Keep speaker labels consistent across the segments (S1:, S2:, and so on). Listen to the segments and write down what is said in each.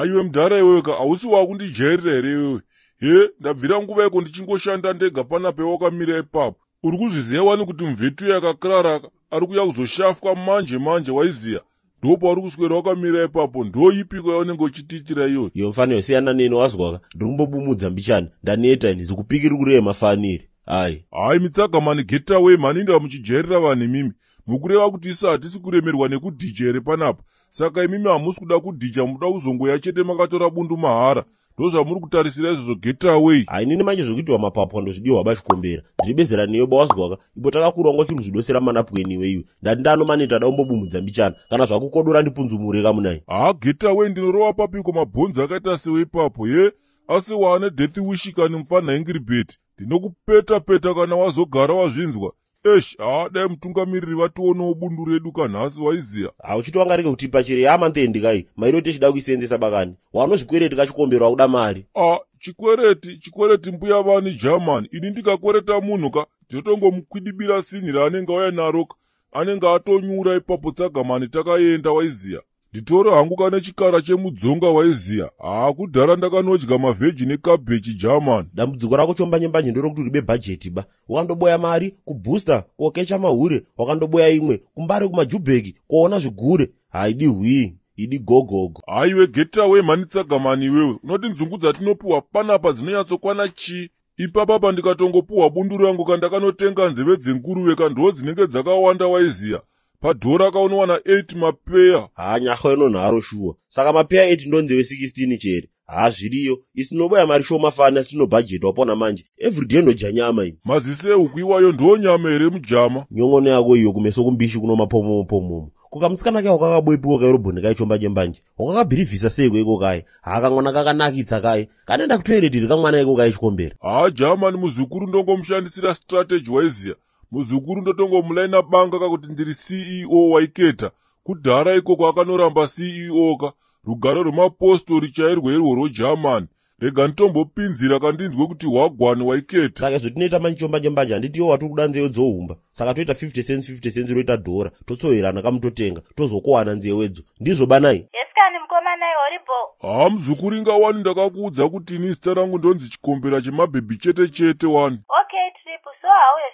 S1: aiwe mudhara iweweka hausi wakundijairira here iwewe? Ye ndabvira nguva iko ndichingoshanda ndega pana pewakamira ipapo. Uri kuzviziva wani kuti mubvetu yakakararaka ari kuya kuzoshafwa manje manje waiziya? Ndo pauri kuswera wakamira ipapo ndo ipiko yaunenge uchitiitira iyoyo
S2: iyo mufaniro siyana neni wazwaka ndiri kumbobumudza mbichana ndaneta ini zikupikiri kurei mafaniri ai
S1: hai. Mitsagamani getaway maninda muchijairira vanhu imimi mukureva kuti isi hatisi kuremerwa nekudhija here panapa saka imimi hamusi kuda kudhija muda kuzongoya chete makatora bundu mahara. Ndo zvamuri kutarisira izvozvo getaway
S2: hainini manje zvokuitiwa mapapu andozvidiwa vachikombera ndiri neyo bawazwaka ipo takakurawo chiri kuzvidosera manapweniwe iwe ndati ndanomaneta da umbobumudza mbichana. Kana zvakukodora ndipunzumure kamunai
S1: ha getaway ndinorova papiko mabhonzi akaita sewe ipapo ye? Asi waane death wishikani mufanhaingiribet ndinokupeta peta kana wazogara wazvinzwa esh haa dai mutungamiriri vationewo bundu redu kanhasi waiziya.
S2: Hauchiti wangarege kutipa chiri yamandendi kai mairo tichida kuisenzesa bakani. Wanozvikwereti kachikombero wakuda mari.
S1: A chikwereti chikwereti mbuya vani german. Ini ndikakwereta munhu ka? Ndinotongomukwidibira sinhi raanenge auya naroka anenge atonyura ipapo tsagamani takaenda waiziya nditore hangu kane chikara chemudzonga waiziya. Haa kudhara ndakanodya mavheji nekabhechi german.
S2: Dambudziko rako chombanyembanye ndorokuti uri bebhajeti ba. Wakandoboya mari kubhusta kokecha mahure wakandoboya imwe kumbare kumajubheki koona zvigure. Haidi hwii idi gogogo.
S1: Haiwe getawe mhanitsagamani iwewe. Unoti nzungu dzatinopiwa panapa dzinonyatsokwana chii? Ipapapa ndikatongopiwa bundu rangu kandakanotenga nzeve dzenguruve kandoo dzinenge dzakawanda waiziya padhora kaunowana 8 mapeya.
S2: Haa nyahwa inonharo shuwa saka mapeya 8 ndonzewe 16 chere haa zviriyo. Isinoboya mari shoma fani asi tinobhajeti wapona manje. Everyday ndodya nyama ini
S1: mazise ehuku iwayo ndo nyama here mujama?
S2: Nyongono yako iyo kumeso kumbishi kuno mapomomopomomo kukamusikana kaiwo kakabwepiko kairobhoni kaichombachembanji wakakabhirivhisa seiko iko kai haa kamwana kakanakitsa kai kanenda kutoiretiri kamwana iko kaishikombera
S1: haa jamani muzukuru ndongomushandisira strategy waiziya muzukuru ndotongomulaina banga kakuti ndiri ceo waiketa kudhara ikoko akanoramba ceo ka. Rugare rwemapostori chairwo irwo rwogerman rega nditombopinzira kandinzwe kuti wagwani waiketa
S2: saka izvo tinoita manchombanjembanje handitiwo watiri kuda nzeyo dzohumba saka toita 50 cents 50 cents roita dhora. Totsoherana kamutotenga tozokowana nzeyewedzo ndizvo banai.
S3: Yesikani mukomanai oribo
S1: haa muzukuru ingawani ndakakuudza kuti ini zita rangu ndonzi chikombera chemabhebhi chete chete wani
S3: okay trip so hauye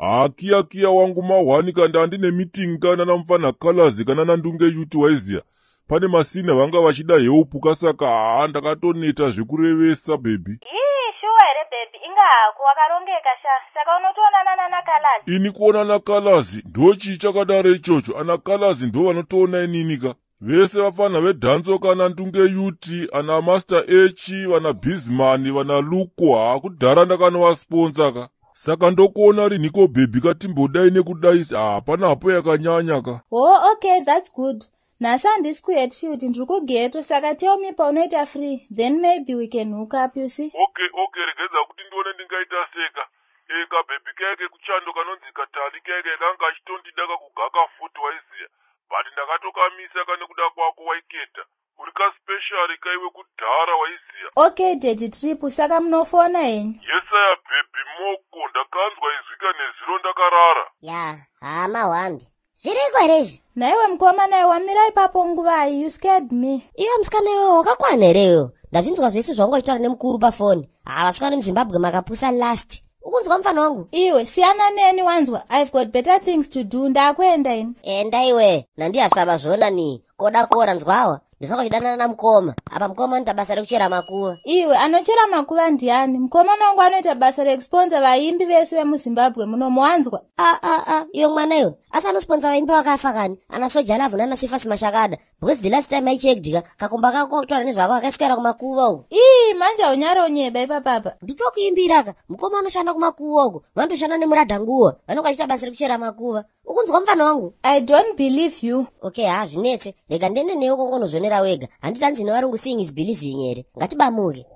S1: haa kiya wangu mahwani kandi handine miting kana namufana kalazi kana nandunge yuti waiziya pane masina vanga vachida heupuka saka haa ndakatoneta zvekurevesa bhebhi
S3: ii shuwa here bhebhi inga hako wakarongeka sha. Saka unotoonana nanakalazi
S1: ini kuona nakalazi ndo chii chakadaro ichocho? Anakalazi ndo vanotoona ininika vese vafana vedhanso kana ndunge yuti ana master echi vana bismani vana luko haa kudhara ndakanovasponsa ka saka ndokuona rinhiko bhebhi katimbodai nekudaisi hapana hapo yakanyanya ka.
S4: Oh okay that's good. Nhasi handisi kuhetfield ndiri kugeto saka tell me paunoita free then maybe we can hook up you see.
S1: Okay okay regedza kuti ndione ndingaita seka. E kabhebhi kaike kuchando kanonzi katali kaike kanga achitondida kakugaka futi waiziya but ndakatokamisa kane kuda kwako waiketa uri kaspeshari kaiwe kudhara waiziya
S4: okay dedi trip saka munofona henyu
S1: yesaya bhebhi moko ndakanzwa izwika neziro ndakarara.
S5: Ya hama wambi zviriko here izvi?
S4: Naiwe mukomana wamira ipapo nguvai you scared me.
S5: Iwe musikana iwewo wakakwana here iwewo ndazvinzwa zvese zvaunga uchitaura nemukuru pafoni. Ha vasikana muzimbabwe makapusa last. Ukunzwa mufana wangu?
S4: Iwe siyana neni wanzwa. I've got better things to do. Ndakuenda ini?
S5: Enda iwe. Nandihasava zvona ni. Koda kora nzwawa ndisaka uchidanana namukoma apa mukoma anoita basa rekuchera makuva.
S4: Iwe anochera makuva ndiani? Mukomana wangu anoita basa rekusponza vaimbi vese vemuzimbabwe muno muwanzwa
S5: a a a iwe mwana iwe asi anosponza vaimbi vakafa kani? Ana soja lavhu nana sifasi mashakada. Because the last time aichekdika kakomba kako kakutaura nezvako akaiswera kumakuva uku
S4: manje haunyari unyeba ipapapa
S5: nditokuimbira ka mukoma anoshanda kumakuva uku vandoshanda nemuradhanguwa vanonge achiita basa rekuchera makuva. Ukunzwa mufana wangu?
S4: I don't believe you.
S5: Okay ha zvinetse. Rega ndiende newe kongonozvionera wega. Handiti hanzine varungu seeing is believing here. Ngatibamuke.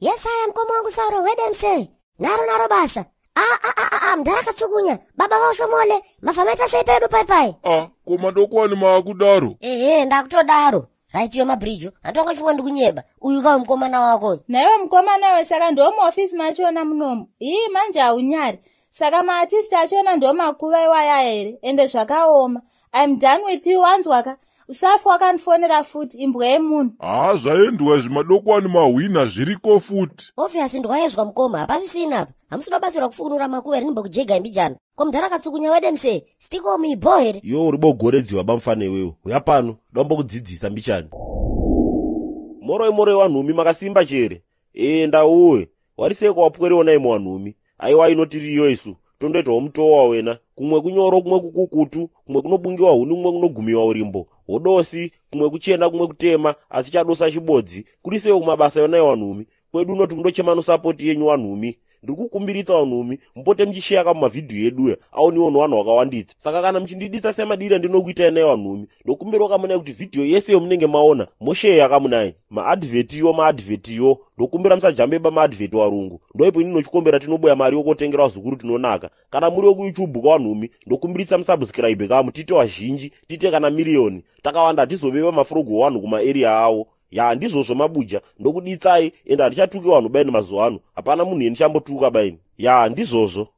S5: Yes aya mukoma wangu sauro wedemse naro naro basa. Aa mudhara akatsukunya baba vaoshomole mafamaita sei pedu paipai
S1: a koma ndokuwani maakudaro.
S5: Ehe ndakutodaro raitiyo mabhirijo handonga chimwe ndikunyeba. Uyu kawe mukomana wako
S4: naiwe mukomana we saka ndo muofisi machona munomu. Ii manje haunyari saka maatisti achona ndo makuva iwaya here ende zvakaoma. Im done with you wanzwaka usafi wakandifonera futi imbwa yemunhu.
S1: Haa zvaendwa izvi madokwani mahwina zviriko futi.
S5: Obviously ndwayezwa mukoma hapasisina apa. Hamusina kubatsirwa kufunura makuva eri nimbokujega imbi jana ko mudhara akatsukunya wede mse stikomi ibo here
S2: iwo uri bogoredziwa bamufana iwewo uya pano dombokudzidzisa mbichani moroi moroi wanhumi makasimba chere. Ee ndauwe wariseko wapweriona imo wanhumi? Aiwa inotiriyo isu. Tondoitawo mutowa wena. Kumwe kunyoro kumwe kukukutu kumwe kunobungiwa huni kumwe kunogumiwa urimbo hodosi kumwe kuchena kumwe kutema asi chadosa chibodzi. Kurisewo kumabasa yona yewanhumi kwedu unoti kundochema nosapoti yenyu wanhumi ndiri kukumbiritsa wanhumi mupote muchisheyaka mumavhidhiyo eduya aoniwo nowanhu wakawanditsa saka kana muchindiditsa semadiri andinokuitai naye wanhumi ndokumbirawo kamunai kuti vhidhiyo yese yomunenge maona mosheya kamunai maadhvhetiyo maadhvhetiyo ndokumbira musajambeba maadhvheti warungu. Ndoipo ini nochikombera tinobuya mari yokotengera zukuru tinonaka. Kana muri wekuyoutube kwawanhumi ndokumbiritsa musabhuscribe kamu tite wazhinji tite kana miriyoni. Takawanda hatizobeba mafurogo wanhu kumaeriya awo ya ndizvozvo mabuja. Ndokuditsai ende handichatuki vanhu baini mazuva ano hapana munhu yendichambotuka baini. Ya ndizvozvo